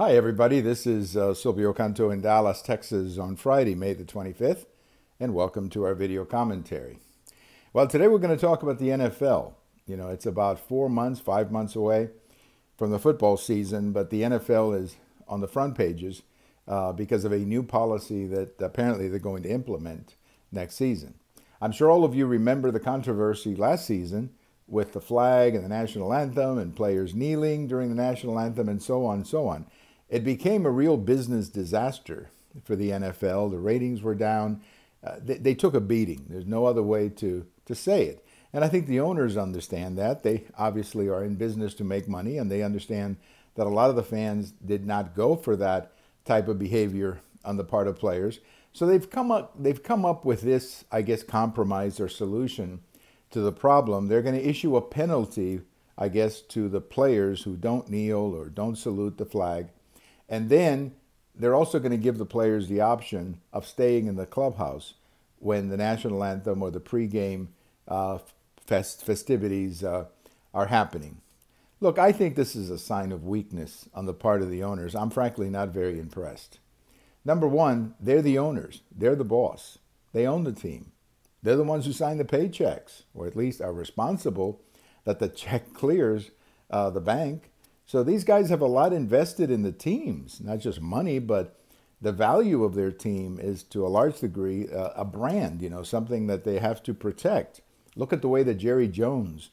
Hi, everybody. This is uh, Silvio Canto in Dallas, Texas on Friday, May the 25th, and welcome to our video commentary. Well, today we're going to talk about the NFL. You know, it's about four months, five months away from the football season, but the NFL is on the front pages uh, because of a new policy that apparently they're going to implement next season. I'm sure all of you remember the controversy last season with the flag and the national anthem and players kneeling during the national anthem and so on and so on. It became a real business disaster for the NFL. The ratings were down. Uh, they, they, took a beating. There's no other way to, to say it. And I think the owners understand that. They obviously are in business to make money, and they understand that a lot of the fans did not go for that type of behavior on the part of players. So they've come up they've come up with this, I guess, compromise or solution to the problem. They're going to issue a penalty, I guess, to the players who don't kneel or don't salute the flag and then they're also going to give the players the option of staying in the clubhouse when the national anthem or the pregame uh, fest- festivities uh, are happening. Look, I think this is a sign of weakness on the part of the owners. I'm frankly not very impressed. Number one, they're the owners, they're the boss, they own the team. They're the ones who sign the paychecks, or at least are responsible that the check clears uh, the bank. So these guys have a lot invested in the teams, not just money, but the value of their team is to a large degree uh, a brand, you know, something that they have to protect. Look at the way that Jerry Jones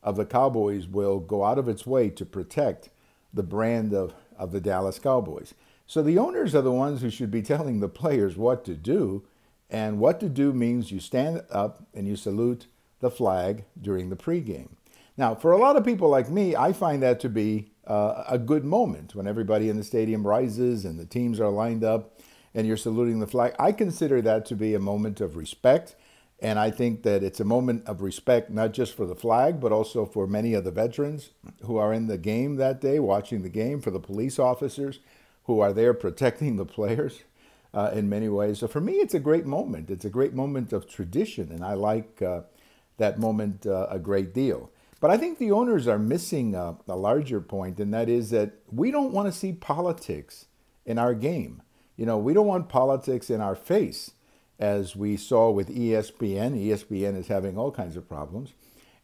of the Cowboys will go out of its way to protect the brand of, of the Dallas Cowboys. So the owners are the ones who should be telling the players what to do. And what to do means you stand up and you salute the flag during the pregame. Now, for a lot of people like me, I find that to be uh, a good moment when everybody in the stadium rises and the teams are lined up and you're saluting the flag. I consider that to be a moment of respect. And I think that it's a moment of respect, not just for the flag, but also for many of the veterans who are in the game that day, watching the game, for the police officers who are there protecting the players uh, in many ways. So for me, it's a great moment. It's a great moment of tradition, and I like uh, that moment uh, a great deal. But I think the owners are missing a, a larger point, and that is that we don't want to see politics in our game. You know, we don't want politics in our face, as we saw with ESPN. ESPN is having all kinds of problems.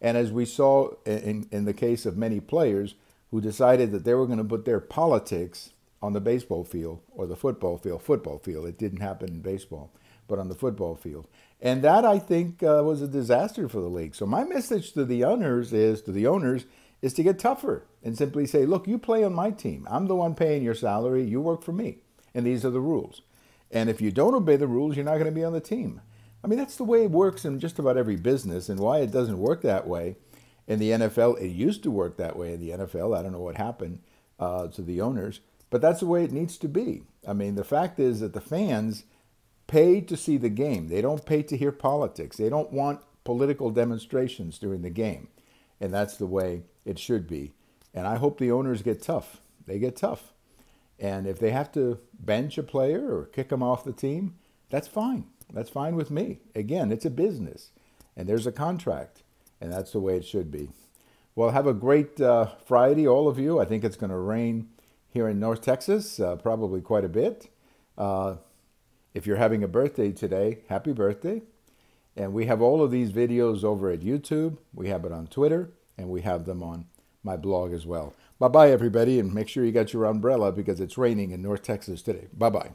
And as we saw in, in the case of many players who decided that they were going to put their politics on the baseball field or the football field, football field. It didn't happen in baseball, but on the football field. And that I think uh, was a disaster for the league. So my message to the owners is to the owners is to get tougher and simply say, look, you play on my team. I'm the one paying your salary. You work for me. And these are the rules. And if you don't obey the rules, you're not going to be on the team. I mean, that's the way it works in just about every business. And why it doesn't work that way in the NFL, it used to work that way in the NFL. I don't know what happened uh, to the owners, but that's the way it needs to be. I mean, the fact is that the fans pay to see the game. They don't pay to hear politics. They don't want political demonstrations during the game. And that's the way it should be. And I hope the owners get tough. They get tough. And if they have to bench a player or kick them off the team, that's fine. That's fine with me. Again, it's a business and there's a contract, and that's the way it should be. Well, have a great uh, Friday, all of you. I think it's going to rain here in North Texas, uh, probably quite a bit. Uh, if you're having a birthday today, happy birthday. And we have all of these videos over at YouTube. We have it on Twitter, and we have them on my blog as well. Bye bye, everybody, and make sure you got your umbrella because it's raining in North Texas today. Bye bye.